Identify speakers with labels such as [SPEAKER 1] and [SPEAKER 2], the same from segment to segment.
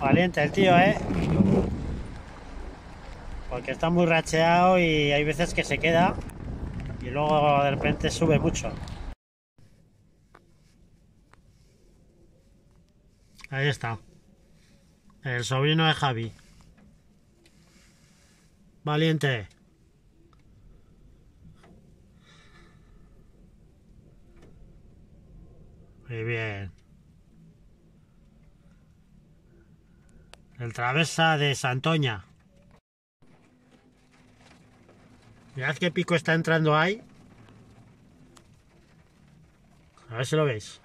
[SPEAKER 1] Valiente el tío, ¿eh? Porque está muy racheado y hay veces que se queda y luego de repente sube mucho. Ahí está. El sobrino de Javi. Valiente. Muy bien. El travesa de Santoña. Mirad qué pico está entrando ahí. A ver si lo veis.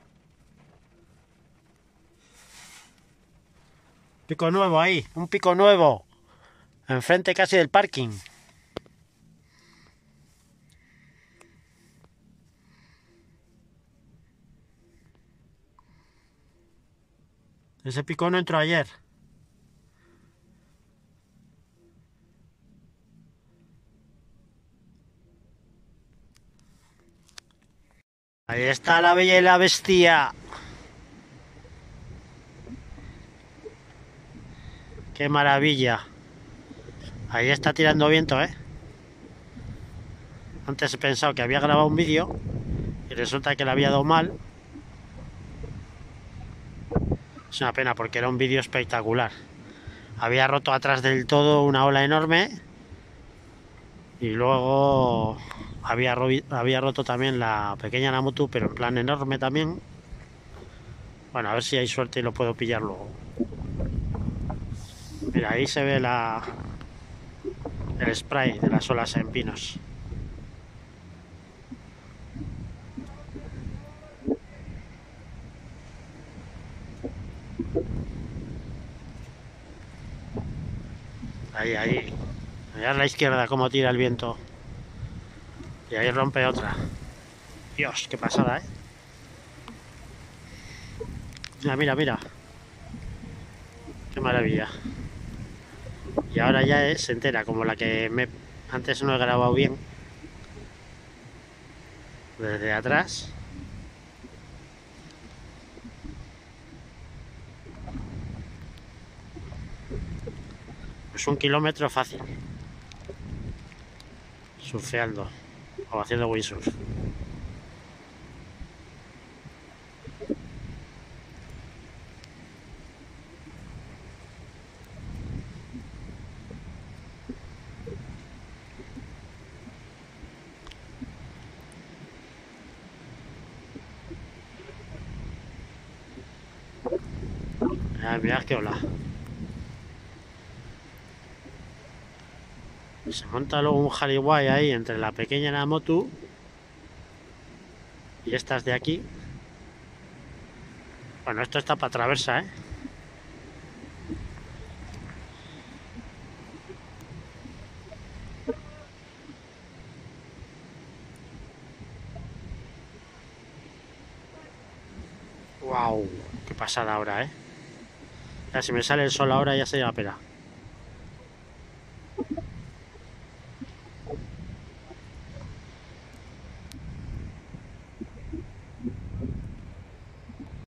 [SPEAKER 1] Pico nuevo ahí, un pico nuevo. Enfrente casi del parking. Ese pico no entró ayer. Ahí está la bella y la bestia. Qué maravilla. Ahí está tirando viento, ¿eh? Antes he pensado que había grabado un vídeo y resulta que le había dado mal. Es una pena porque era un vídeo espectacular. Había roto atrás del todo una ola enorme y luego había, había roto también la pequeña Namutu, pero en plan enorme también. Bueno, a ver si hay suerte y lo puedo pillar luego. Mira, ahí se ve la, el spray de las olas en pinos. Ahí, ahí. A la izquierda cómo tira el viento. Y ahí rompe otra. Dios, qué pasada, ¿eh? Mira, mira, mira. Qué maravilla y ahora ya es entera como la que me antes no he grabado bien desde atrás pues un kilómetro fácil surfeando o haciendo windsurf. Ah, mirad qué Se monta luego un jaliguay ahí entre la pequeña Namotu y estas de aquí. Bueno, esto está para traversa, ¿eh? Wow, qué pasada ahora, ¿eh? Ya si me sale el sol ahora ya se lleva pena.